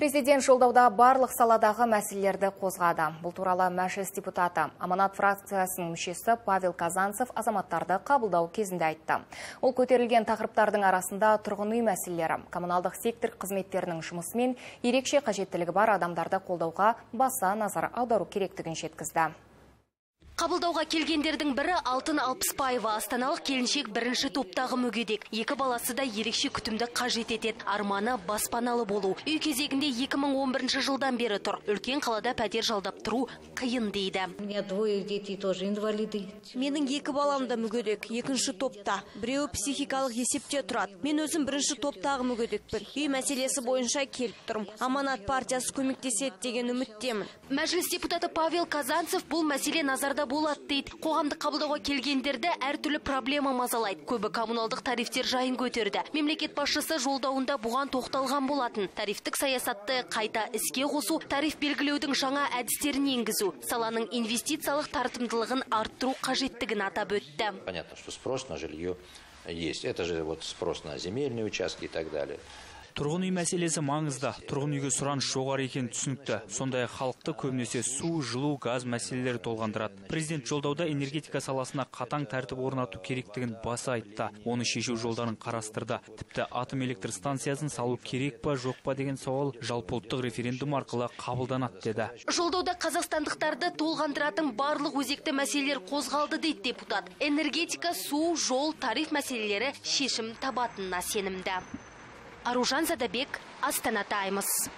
Президент жолдауда барлық саладағы мәселелерді қозғады. Бұл туралы мәжіліс депутаты Аманат фракциясының мүшесі Павел Казанцев азаматтарды қабылдау кезінде айтты. Ол көтерілген тақырыптардың арасында тұрғын үй мәселелері, коммуналдық сектор қызметтерінің жұмысымен ерекше қажеттілігі бар адамдарды қолдауға баса назар аудару керектігін жеткізді. Қабылдауға келгендердің бірі Алтын Алпыспаева астаналық келіншек бірінші топтағы мүгедек. Екі баласы да ерекше күтімді қажет етеді. Арманы баспаналы болу. Үй кезегінде 2011 жылдан бері тұр. Үлкен қалада пәтер жалдап тұру қиын дейді. У меня двое детей тоже инвалиды. Менің екі балам да мүгедек, екінші топта. Біреуі психикалық есепте тұрады. Мен өзім бірінші топтағы мүгедекпін. Үй мәселесі бойынша келіп тұрмын. Аманат партиясы көмектеседі деген үміттемін. Мәжіліс депутаты Павел Казанцев бұл мәселе назарда болады дейді. Қоғамдық қабылдауға келгендерді әртүрлі проблема мазалайды. Көбі коммуналдық тарифтер жайын көтерді. Мемлекет басшысы жолдауында бұған тоқталған болатын. Тарифтік саясатты қайта іске қосу, тариф белгілеудің жаңа әдістерін енгізу, саланың инвестициялық тартымдылығын арттыру қажеттігін атап өтті. Понятно, что спрос на жилье есть. Это же вот спрос на земельные участки и так далее. Тұрғын үй мәселесі маңызды. Тұрғын үйге сұраныс жоғары екені түсінікті. Сондай ақ халықты көбінесе су жылу газ мәселелері толғандырады. Президент жолдауда энергетика саласына қатаң тәртіп орнату керектігін баса айтты. Оны шешу жолдарын қарастырды. Тіпті атом электр станциясын салу керек па жоқ па деген сауал жалпыұлттық референдум арқылы қабылданады деді. Жолдауда қазақстандықтарды толғандыратын барлық өзекті мәселелер қозғалды дейді депутат. Энергетика, су, жол, тариф мәселелері шешім табатынына сенімді. Аружан Задабек, Астана Таймс.